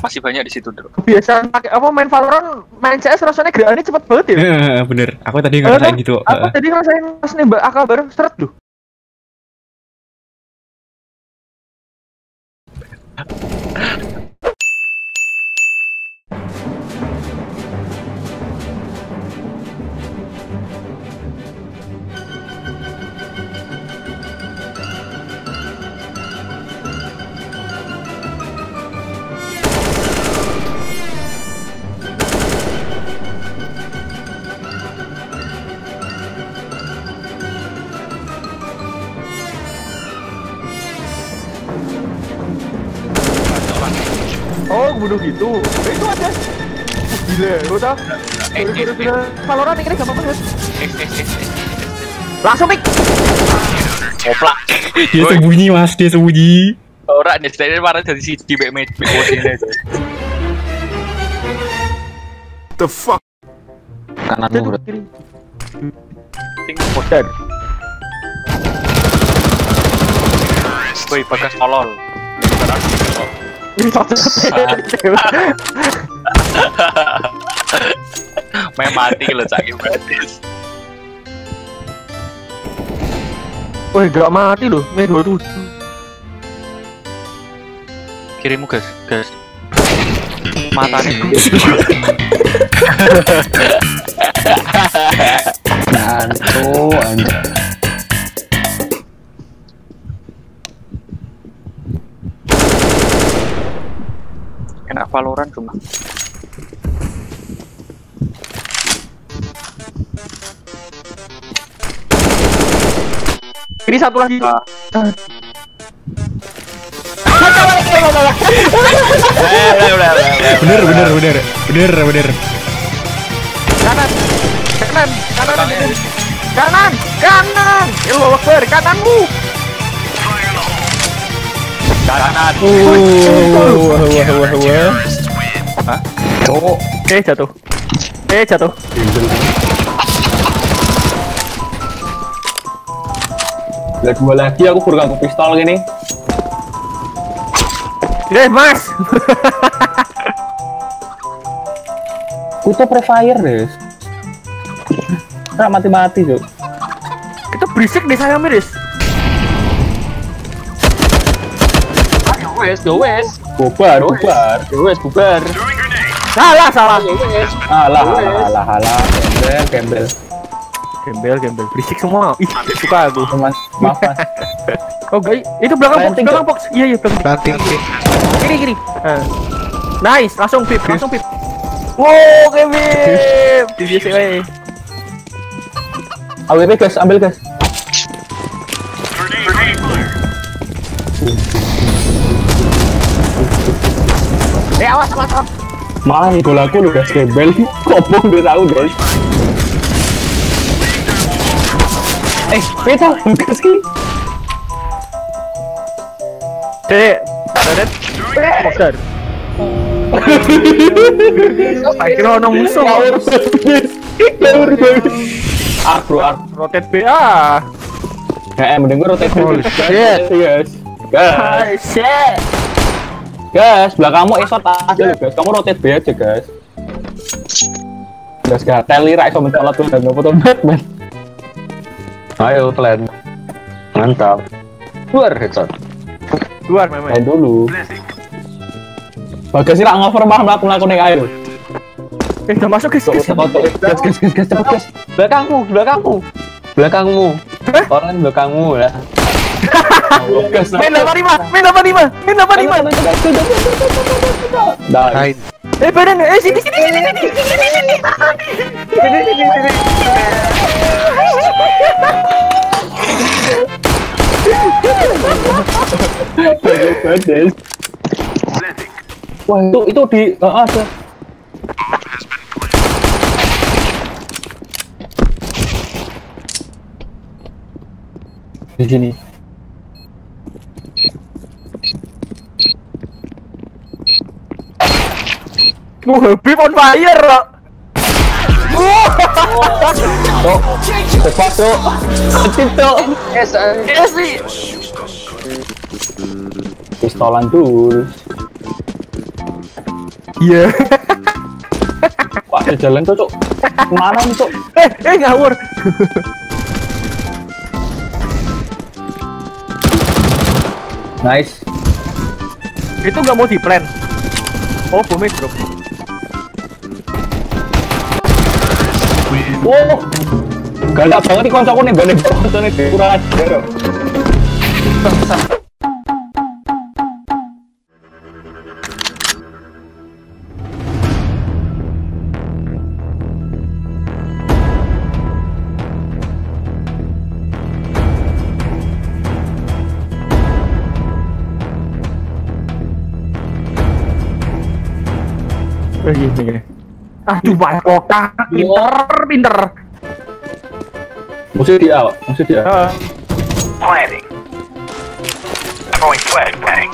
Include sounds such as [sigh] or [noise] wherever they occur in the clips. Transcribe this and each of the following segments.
masih banyak di situ dulu. Kebiasaan pakai apa main Valorant, main CS rasanya gerakannya cepet banget ya. Eh, bener. Aku tadi ngerasain gitu. Aku Eh, tadi ngerasain pas nembak AK bareng seret tuh. Oh, bunuh gitu. Eh, itu ada. Uh, Gila? Eh, eh, sudah, sudah. Valorant ini gampang banget. Eh, eh, eh, eh. Langsung pick. Goblok. Dia sembunyi mas, dia sembunyi. Ora nih, saya marah dari si di back mate. The fuck? Kananmu bro. Ting Modern. Woi, bagas tolol. Satu Main mati lo cak gratis. Wih, gak mati loh. Mei 27. Kirimu gas, gas. Matanya [laughs] Valorant cuma. Ini satu lagi. Ah. Bener, bener, bener. Bener, bener. Kanan. Kanan. Kanan. Kanan. Kanan. Allahu Akbar. Kananmu. Kanan. Oh, wah, wah, wah, wah. Cowok. Eh, jatuh. Eh, jatuh. Lihat dua lagi aku baru aku pistol gini. Eh, Mas. [laughs] Kutu prefire deh. Nah, mati-mati tuh. Itu berisik deh saya miris. Wes, go wes. Bubar, bubar. Wes, bubar. Salah, salah. Alah, alah, alah, alah. Gembel, gembel. Gembel, gembel. Berisik semua. Ih, suka aku. Mas, maaf mas. Oh, guys. Itu belakang box, belakang box. Iya, iya, belakang. Pit. Kiri, kiri. Eh. Nice, langsung pip, langsung pip. Wow, Kevin. Di sini weh. AWP guys, ambil guys. Awas, awas, awas. Malah nih aku lu guys gembel. [laughs] Kopong dia tahu guys. Eh, beta guys ki. Dek. Dek. Monster. [laughs] Akhirnya ono musuh. Ngawur guys. Ark bro, ark. Rotate BA. Ya, mending gue rotate Holy guys. shit. Guys. Guys, shit. Guys, belakangmu esot aja loh guys. Kamu rotate B aja guys. Guys, gak teli ra iso mencolot tuh dan foto Batman. Ayo kalian. Mantap. Luar headshot. Luar memang. Main dulu. Bagas sih rak ngover mah mlaku mlaku ning air. Eh, udah masuk guys. Guys. gas gas cepet gas. Belakangmu, belakangmu. Belakangmu. Orang belakangmu lah. Main 85, main 85, main 85. Dah. Kain. Eh, badan, eh sini sini sini sini sini sini sini. Sini sini sini. Wah itu itu di ah ada. Di sini. Wah, Habib on fire. Rok. Tok. Cepat tok. Kecil tok. Yes, Eh sih. Pistolan dulu. Iya. Wah, jalan tuh, Cuk. Ke mana nih, Cuk? Eh, eh ngawur. Nice. Itu nggak mau di plan. Oh, bomnya drop. Wow. Galak banget nih koncoku nih, koncoku nih kurang ajar. Oh, gini, gini. Aduh, banyak kotak. Pinter, pinter. Musuh dia, Wak. musuh dia. Ah. Planting. Throwing flashbang.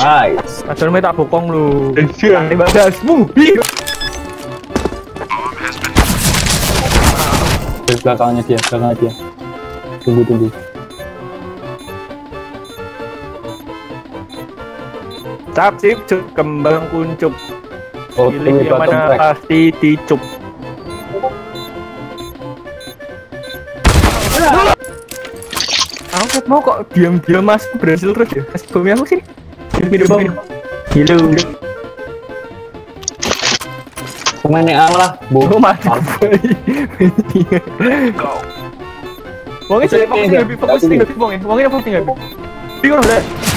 Nice. Tak bokong lu. Ini badasmu. Di belakangnya dia, belakangnya dia. Tunggu, tunggu. Cap sip cup kembang kuncup. Oh, Pilih yang mana track. pasti dicup. Aku mau kok diam-diam mas berhasil terus ya. Kasih bomnya aku sini. Minum bom. Hilo. Pemain yang lah, Oh bodoh. mati. Wongnya fokus tinggal bi, fokus tinggal bi, wongnya, wongnya fokus tinggal bi. Bingung udah.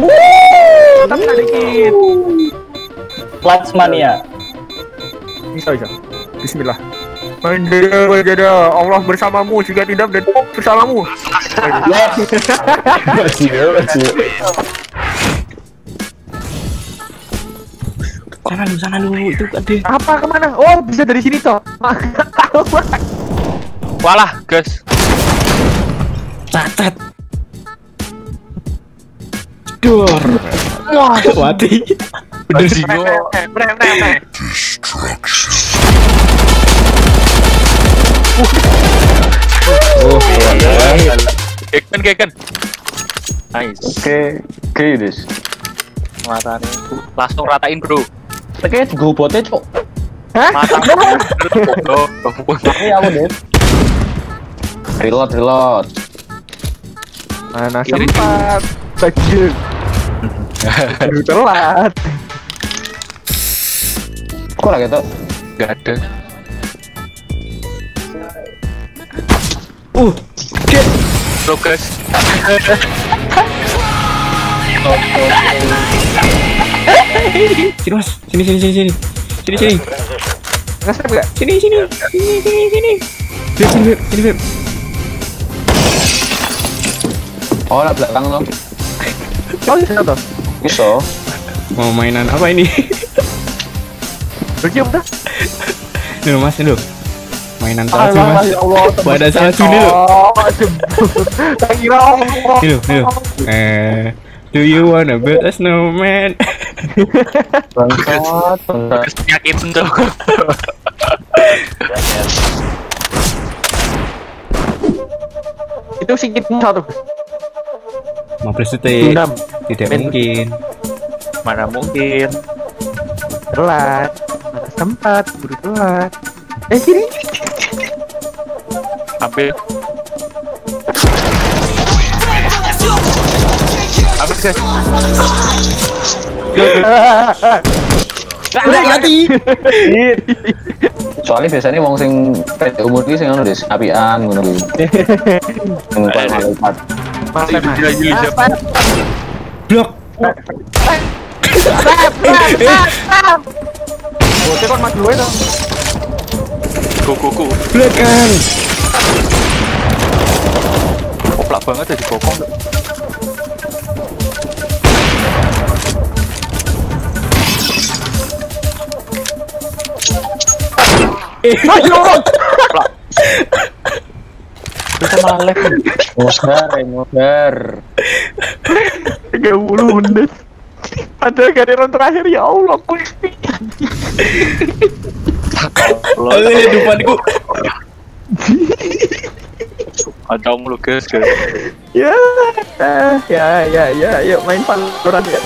Wuuu, tapi dikit. Clutch mania. Bisa bisa. Bismillah. Menjadi menjadi Allah bersamamu jika tidak dan bersamamu. Sana lu, sana lu, itu ada. Apa ke mana? Oh bisa dari sini toh. Tahu Walah, guys. Cacat. Dor. [laughs] Mati. Bener sih gua. Rem. Oh, Keken, keken. Nice. Oke, oke Yudis. Matanya. Langsung ratain, bro. Oke, go botnya, Cuk. Hah? Mata. Ini [laughs] aku deh. Reload, reload. Mana sempat? Bajul. [laughs] Baru telat. Kok lagi tuh? Gak ada. Uh, Bro, guys. sini mas, sini sini sini sini, sini sini, gak? sini sini, sini sini sini. Beb, sini beb, sini beb. Oh, lah belakang lo. Oh bisa toh. Bisa. Mau mainan apa ini? Berarti udah. Nih mas, ini loh. Mainan salju mas. ya Allah. [laughs] Pada salju nih. Oh, tak kira. Nih loh, nih loh. Eh, do you wanna build a snowman? Bangsat, bangsat. Terus nyakitin tuh. Itu sikitmu satu. Mau detik. Enam. Tidak Men. mungkin. Mana mungkin. Telat. Mana sempat. Buru telat. Eh sini. Ambil. Ambil, guys. mati. Soalnya biasanya wong sing umur iki sing ngono Dis, apian ngono kuwi. [laughs] Sing paling malaikat. Masa mas. Gila, gila, siap. Blok. Bocah kon mas dua itu. Go, go, go. Belakang. Koplak banget ya di bokong. Bisa malah lag. Modar, eh, modar. Tiga puluh menit. Padahal gariran terakhir ya Allah kulipi. Oh, ini depanku. Kacau mulu guys, guys. Ya, ya, ya, ya, yuk main Valorant ya.